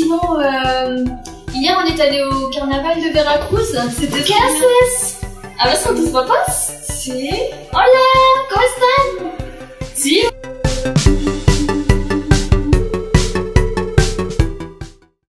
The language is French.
sinon, euh, hier on est allé au carnaval de Veracruz. C'était. ¿Qué haces? ¿Hablas con tus papás? Sí. Hola.